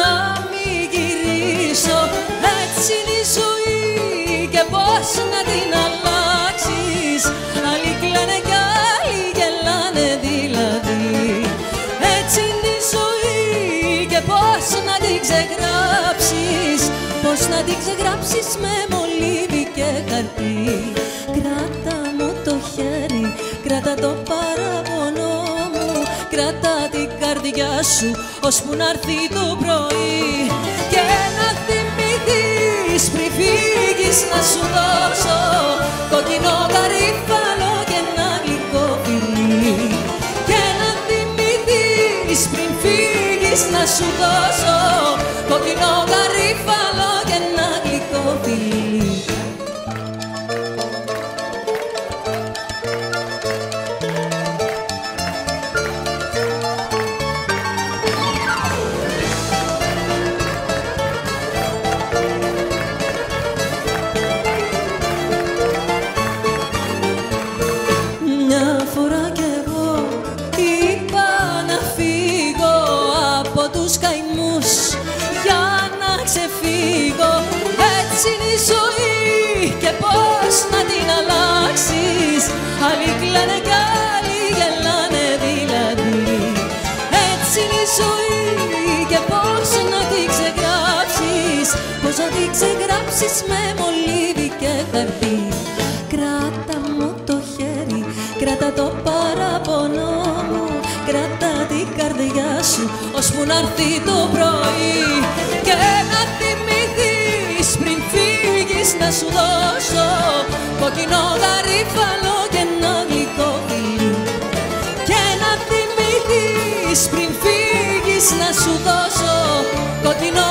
να μην γυρίσω Έτσι είναι η ζωή και πώς να την αλλάξεις. Άλλοι κλαίνε κι άλλοι γελάνε δηλαδή. Έτσι είναι η ζωή και πώς να την ξεγράψεις. Πώς να την ξεγράψεις με μολύβι και χαρτί. Κράτα μου το χέρι, κράτα το παραπονό μου Κράτα την καρδιά σου, ώσπου να έρθει το πρωί. Και να θυμηθείς πριν φύγεις να σου δώσω Κοκκινό καρύφαλο και ένα γλυκό φιλί. Και να θυμηθείς πριν φύγεις να σου δώσω Κοκκινό καρύφαλο ζωή και πώς να την ξεγράψεις πώς να την ξεγράψεις με μολύβι και χαρτί. Κράτα μου το χέρι, κράτα το παραπονό μου Κράτα την καρδιά σου, ώσπου να έρθει το πρωί. Και να θυμηθείς πριν φύγεις να σου δώσω Κοκκινό γαρίφαλο πριν φύγεις να σου δώσω κοντινό